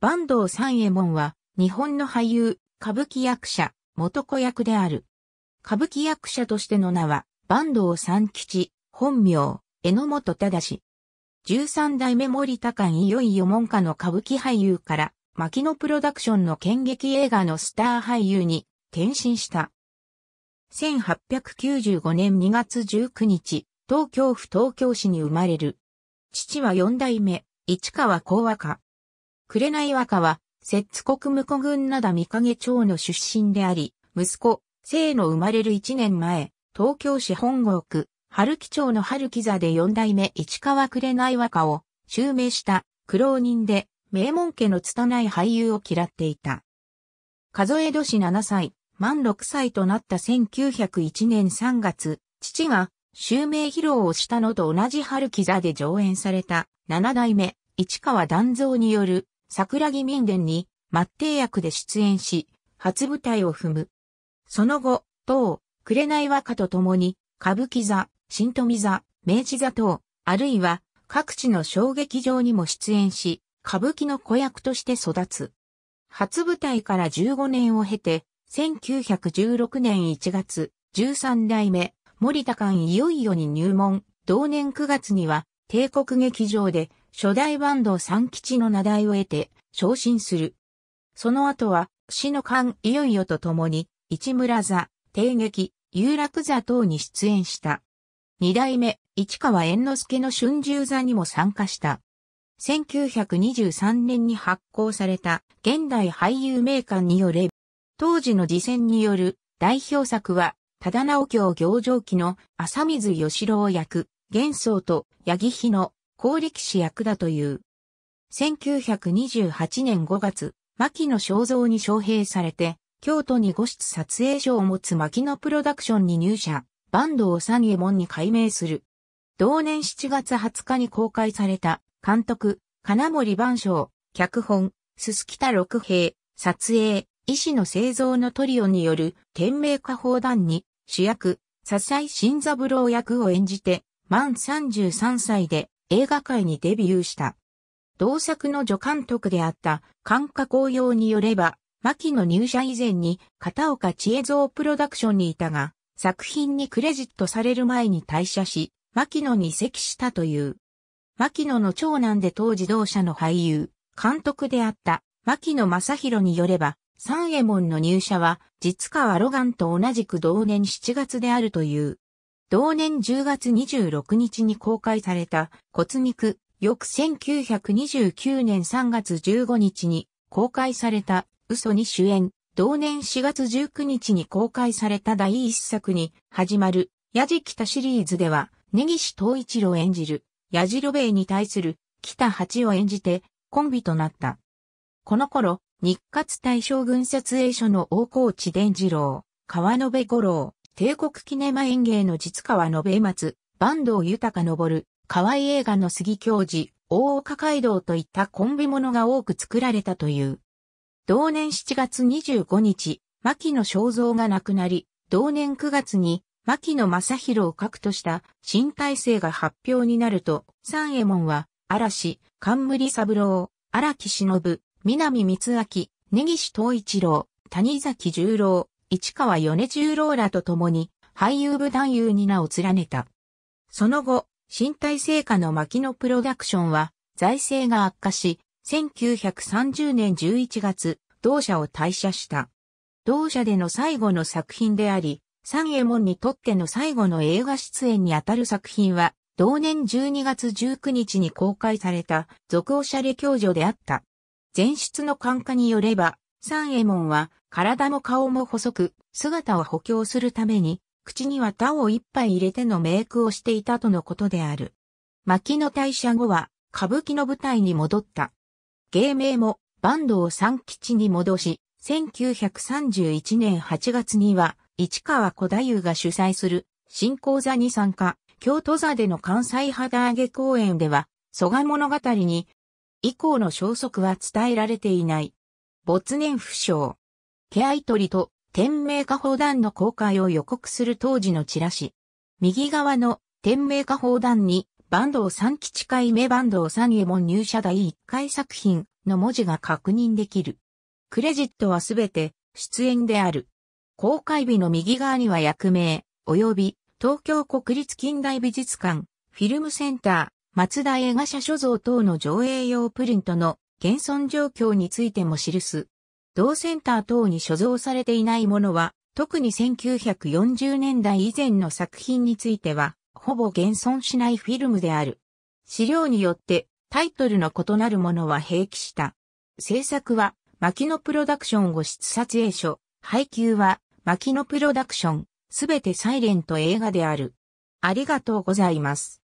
坂東三右衛門は、日本の俳優、歌舞伎役者、元子役である。歌舞伎役者としての名は、坂東三吉、本名、榎本忠。十三代目森高いよいよ門下の歌舞伎俳優から、牧野プロダクションの剣劇映画のスター俳優に転身した。1895年2月19日、東京府東京市に生まれる。父は四代目、市川幸和歌。紅和歌は、摂津国務古郡灘三影町の出身であり、息子、生の生まれる一年前、東京市本郷区、春木町の春木座で四代目市川紅和歌を襲名した苦労人で、名門家の拙い俳優を嫌っていた。数え年7歳、満6歳となった1901年3月、父が襲名披露をしたのと同じ春木座で上演された七代目市川団蔵による桜木民伝に末帝役で出演し、初舞台を踏む。その後、当、紅和歌と共に、歌舞伎座、新富座、明治座等、あるいは各地の小劇場にも出演し、歌舞伎の子役として育つ。初舞台から15年を経て、1916年1月、13代目、森田館いよいよに入門、同年9月には、帝国劇場で初代バンド三吉の名題を得て昇進する。その後は、死の館いよいよと共に、市村座、帝劇、有楽座等に出演した。二代目、市川猿之助の春秋座にも参加した。1923年に発行された現代俳優名鑑によれ、当時の次戦による代表作は、忠直教行上記の浅水義郎役、幻想と八木比の高力士役だという。1928年5月、牧野正蔵に招聘されて、京都に五室撮影所を持つ牧野プロダクションに入社、坂東三右衛門に改名する。同年7月20日に公開された、監督、金森万象、脚本、鈴木田六平、撮影、医師の製造のトリオによる天命下砲弾に主役、笹井新三郎役を演じて、満33歳で映画界にデビューした。同作の助監督であった感化紅葉によれば、牧野入社以前に片岡千恵蔵プロダクションにいたが、作品にクレジットされる前に退社し、牧野に移籍したという。牧野の長男で当自動車の俳優、監督であった牧野正宏によれば、三右衛門の入社は、実川ロガンと同じく同年7月であるという。同年10月26日に公開された骨肉、翌1929年3月15日に公開された嘘に主演、同年4月19日に公開された第一作に始まる、矢じ北シリーズでは、根岸東一郎演じる、矢次郎兵衛に対する北八を演じてコンビとなった。この頃、日活大将軍撮影所の大河内伝次郎、川延五郎、帝国キネマ演芸の実川延松、坂東豊昇、河合映画の杉教授、大岡街道といったコンビものが多く作られたという。同年7月25日、牧野正蔵が亡くなり、同年9月に牧野正宏を核とした新体制が発表になると、三右衛門は、嵐、冠三郎、荒木忍、南光明、根岸東一郎、谷崎十郎、市川米十郎らと共に俳優部男優に名を連ねた。その後、新体制下の牧野プロダクションは財政が悪化し、1930年11月、同社を退社した。同社での最後の作品であり、三右衛門にとっての最後の映画出演にあたる作品は、同年12月19日に公開された、続おしゃれ教女であった。前出の感化によれば、三右衛門は、体も顔も細く、姿を補強するために、口には他を一杯入れてのメイクをしていたとのことである。牧野退社後は、歌舞伎の舞台に戻った。芸名も坂東三吉に戻し、1931年8月には、市川小太夫が主催する新講座に参加、京都座での関西肌上げ公演では、蘇我物語に、以降の消息は伝えられていない。没年不詳。ケアイトリと天明下砲弾の公開を予告する当時のチラシ。右側の天明下砲弾に坂東三吉会目坂東三右衛門入社第1回作品、の文字が確認できる。クレジットはすべて出演である。公開日の右側には役名、及び東京国立近代美術館、フィルムセンター、松田映画社所蔵等の上映用プリントの現存状況についても記す。同センター等に所蔵されていないものは、特に1940年代以前の作品については、ほぼ現存しないフィルムである。資料によってタイトルの異なるものは併記した。制作は、牧野プロダクションを出撮影所、配給は、牧野プロダクション、すべてサイレント映画である。ありがとうございます。